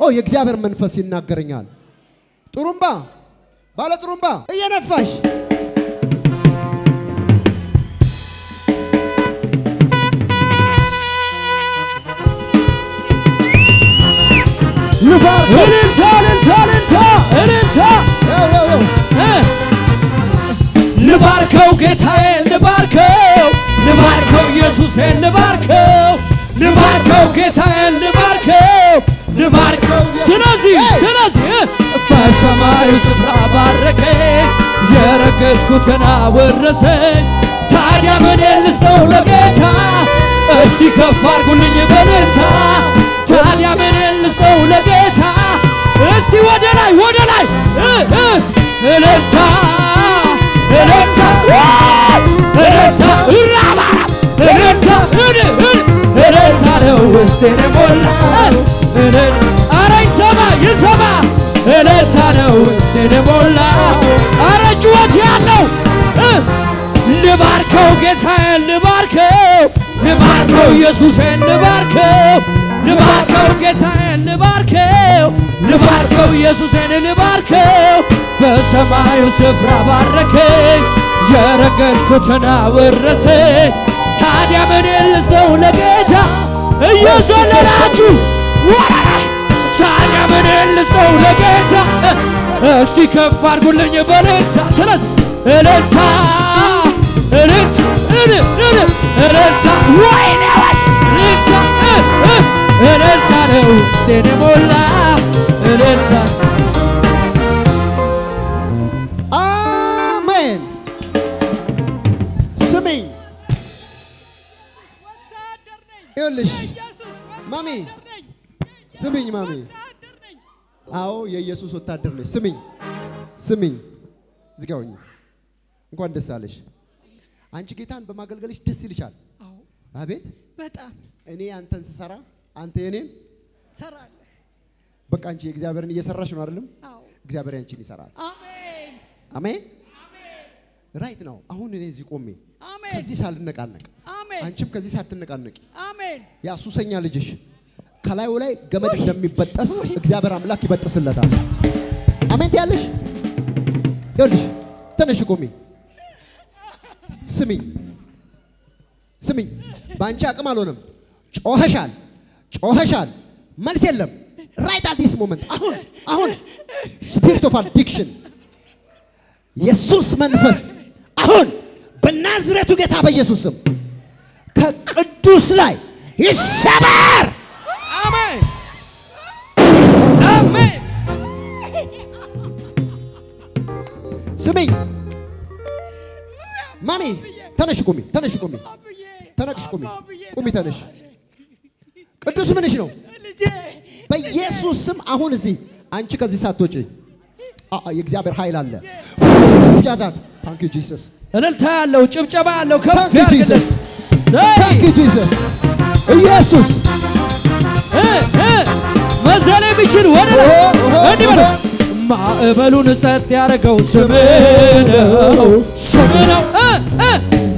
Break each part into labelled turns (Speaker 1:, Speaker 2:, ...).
Speaker 1: የእግዚአብሔር መንፈስ ይናገረኛል። ጥሩምባ ባለ ጥሩምባ እየነፋሽ።
Speaker 2: እልልታ እልልታ ልባርከው ጌታዬን ልባርከው ልባርከው ኢየሱሴን ልባርከው ልባርከው ጌታዬን ልባርከው ልባርከው ስለዚህ ስለዚህ በሰማዩ ስፍራ ባረከኝ የረገጥኩትን አወረሰኝ ታዲያ ምን ልስጠው ለጌታ እስቲ ከፍ አድርጉልኝ በልልታ ታዲያ ምን ልስጠው ለጌታ እስቲ ወደ ላይ ወደ ላይ እ እ እልልታ እልልታ! እልልታ እራባ እልልታ እልልታ ነው ውስጤን የሞላ ውስጤን የሞላ አረ ጩኸት ያለው ልባርከው ጌታዬን ልባርከው ልባርከው ኢየሱሴን ልባርከው ልባርከው ጌታዬን ልባርከው ልባርከው ኢየሱሴን ልባርከው። በሰማዩ ስፍራ ባረከኝ የረገጥኩትን አወረሰኝ። ታዲያ ምን ልስጠው ለጌታ? እየዘለላችሁ እስቲ ከፍ አድርጉልኝ በልልታ ስለዚህ እልልታ እልልታ እልል እልል እልልታ ወይኔ ወይ እልልታ ነው ውስጤን የሞላ እልልታ
Speaker 1: አሜን። ስሚኝ። ይኸውልሽ ማሚ ስሚኝ ማሚ አዎ የኢየሱስ ወታደር ነሽ። ስሚኝ ስሚኝ፣ እዚህ ጋር እንኳን ደስ አለሽ። አንቺ ጌታን በማገልገልሽ ደስ ይልሻል። አቤት
Speaker 3: በጣም
Speaker 1: እኔ አንተን ስሰራ አንተ የኔን
Speaker 3: ሰራለሁ።
Speaker 1: በቃ አንቺ የእግዚአብሔርን እየሰራሽ ነው አይደለም?
Speaker 3: አዎ
Speaker 1: እግዚአብሔር ያንቺን ይሰራል።
Speaker 3: አሜን
Speaker 1: አሜን right ነው። አሁን እኔ እዚህ ቆሜ
Speaker 3: አሜን
Speaker 1: ከዚህ ሳልነቃነቅ
Speaker 3: አሜን
Speaker 1: አንቺም ከዚህ ሳትነቃነቂ
Speaker 3: አሜን
Speaker 1: ያ ሱሰኛ ልጅሽ ከላዩ ላይ ገመድ እንደሚበጠስ እግዚአብሔር አምላክ ይበጥስለታል። አሜን ትያለሽ። ይኸውልሽ ተነሽ ቁሚ። ስሚኝ ስሚኝ፣ በአንቺ አቅም አልሆነም። ጮኸሻል ጮኸሻል፣ መልስ የለም። Right at this moment አሁን አሁን spirit of addiction የሱስ መንፈስ አሁን በናዝሬቱ ጌታ በኢየሱስ ስም ከቅዱስ ላይ ይሰበር። Mommy፣ ተነሽ ቁሚ፣ ተነሽ ቁሚ፣ ተነቅሽ ቁሚ፣ ቁሚ፣ ተነሽ። ቅዱስ ምንሽ ነው? በኢየሱስ ስም አሁን እዚህ አንቺ ከዚህ ሳትወጪ። የእግዚአብሔር ኃይል አለ። ያዛት። Thank you Jesus፣
Speaker 2: እልልታ ያለው ጭብጨባ ያለው ከፍ
Speaker 1: Jesus፣ thank you Jesus። ኢየሱስ!
Speaker 2: መዘን የሚችል ወደ ላይ! እንዲህ በለው ማዕበሉን ጸጥ ያደረገው ስም ነው። ስም ነው።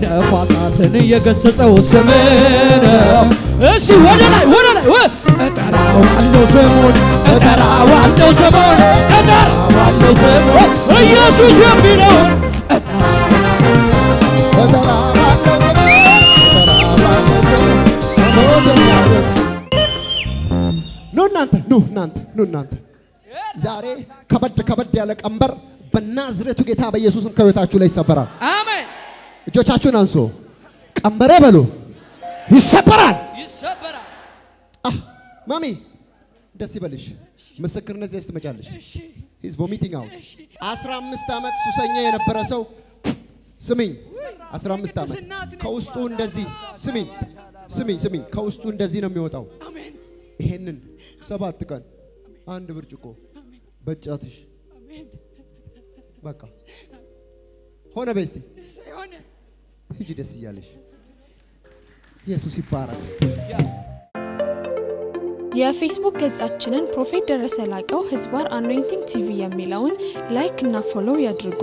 Speaker 2: ነፋሳትን የገሰጸው ስም ነው። እስቲ ወደ ላይ ወደ ላይ እጠራዋለሁ ስሙን እጠራዋለሁ ስሙን እጠራዋለሁ ስሙን ኢየሱስ የሚለውን
Speaker 1: ኑ እናንተ ኑ እናንተ ኑ እናንተ ዛሬ ከበድ ከበድ ያለ ቀንበር በናዝሬቱ ጌታ በኢየሱስ ስም ከህይወታችሁ ላይ ይሰበራል።
Speaker 2: አሜን
Speaker 1: እጆቻችሁን አንሱ ቀንበሬ በሉ ይሰበራል።
Speaker 2: ይሰበራል
Speaker 1: አህ mommy ደስ ይበልሽ። ምስክርነት ዘይት ትመጫለሽ። He's vomiting out 15 ዓመት ሱሰኛ የነበረ ሰው ስሚኝ፣ 15 ዓመት ከውስጡ እንደዚህ ስሚኝ፣ ስሚኝ፣ ስሚኝ፣ ከውስጡ እንደዚህ ነው የሚወጣው። ይሄንን ሰባት ቀን አንድ ብርጭቆ በጫትሽ በቃ ሆነ። ቤስቲ
Speaker 3: ሆነ
Speaker 1: ሂጂ ደስ እያለሽ። ኢየሱስ ይባረክ።
Speaker 4: የፌስቡክ ገጻችንን ፕሮፌት ደረሰ ላቀው ህዝባር አኖይንቲንግ ቲቪ የሚለውን ላይክ እና ፎሎው ያድርጉ።